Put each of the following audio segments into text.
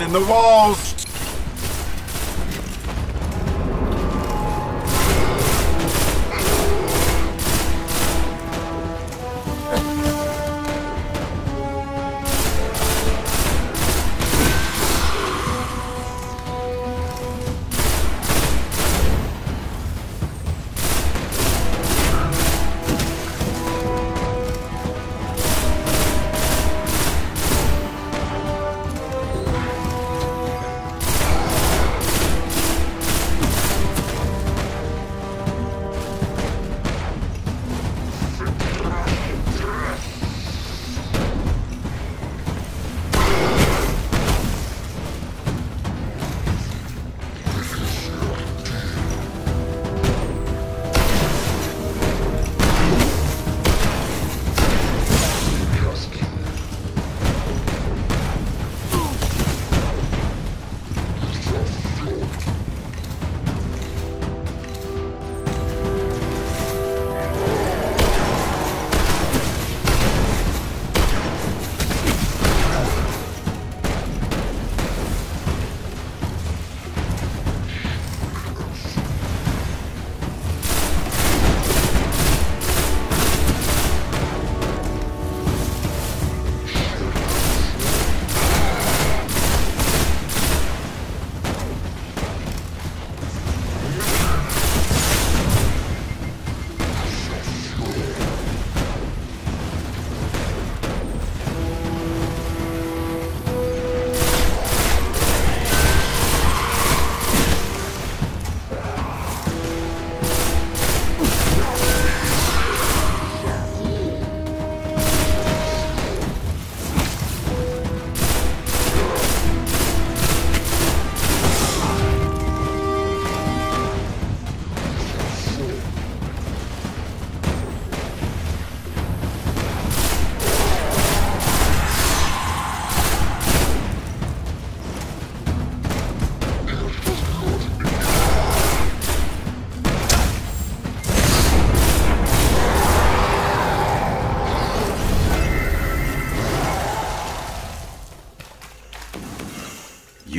In the walls!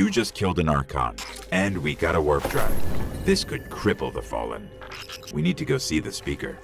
You just killed an Archon, and we got a warp drive. This could cripple the Fallen. We need to go see the Speaker.